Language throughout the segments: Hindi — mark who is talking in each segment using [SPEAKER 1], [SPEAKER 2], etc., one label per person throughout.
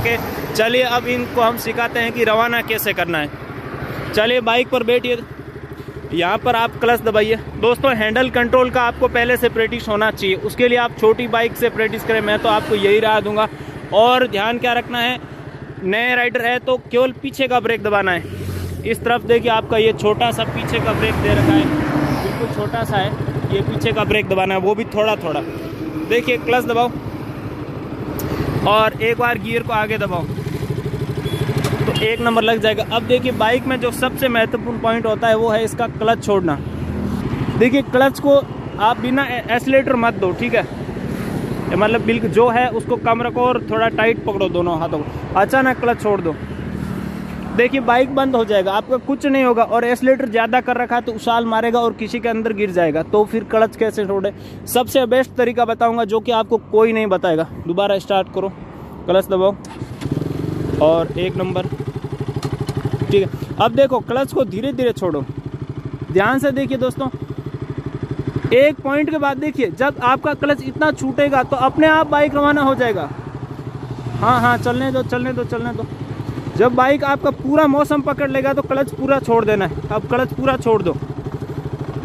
[SPEAKER 1] ओके। चलिए, अब इनको हम सिखाते हैं कि रवाना कैसे करना है। चलिए, बाइक पर बैठिए। यहाँ पर आप क्लच दबाइए। दोस्तों, हैंडल कंट्रोल का आपको पहले से प्रैक्टिस होना चाहिए। उसके लिए आप छोटी बाइक से प्रैक्टिस करें। मैं तो आपको यही राय दूँगा। और ध्यान क्या रखना है, नए राइडर है तो केवल पीछे का ब्रेक दबाना है। इस तरफ़ देखिए, आपका ये छोटा सा पीछे का ब्रेक दे रखा है। बिल्कुल छोटा सा है। ये पीछे का ब्रेक दबाना है। वो भी थोड़ा थोड़ा देखिए, क्लच दबाओ। और एक बार गियर को आगे दबाओ। तो एक नंबर लग जाएगा। अब देखिए बाइक में जो सबसे महत्वपूर्ण पॉइंट होता है, वो है इसका क्लच छोड़ना। देखिए क्लच को आप बिना एसलेटर मत दो, ठीक है? मतलब बिल्कुल जो है, उसको कम रखो और थोड़ा टाइट पकड़ो दोनों हाथों को। अचानक क्लच छोड़ दो। देखिए बाइक बंद हो जाएगा, आपका कुछ नहीं होगा और एसलेटर ज़्यादा कर रखा है तो उछाल मारेगा और किसी के अंदर गिर जाएगा। तो फिर क्लच कैसे छोड़े? सबसे बेस्ट तरीका बताऊँगा जो कि आपको कोई नहीं बताएगा। दोबारा स्टार्ट करो। क्लच दबाओ। और एक नंबर। ठीक है। अब देखो क्लच को धीरे धीरे छोड़ो। ध्यान से देखिए दोस्तों। एक पॉइंट के बाद देखिए, जब आपका क्लच इतना छूटेगा तो अपने आप बाइक रवाना हो जाएगा। हाँ हाँ चलने दो चलने दो चलने दो। जब बाइक आपका पूरा मौसम पकड़ लेगा तो क्लच पूरा छोड़ देना है। अब क्लच पूरा छोड़ दो।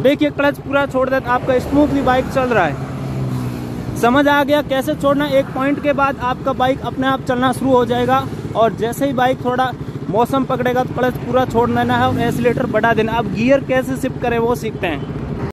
[SPEAKER 1] देखिए, क्लच पूरा छोड़ दे, आपका स्मूथली बाइक चल रहा है। समझ आ गया कैसे छोड़ना, एक पॉइंट के बाद आपका बाइक अपने आप चलना शुरू हो जाएगा और जैसे ही बाइक थोड़ा मौसम पकड़ेगा तो क्लच पूरा छोड़ देना है और एसिलेटर बढ़ा देना अब गियर कैसे शिफ्ट करें वो सीखते हैं।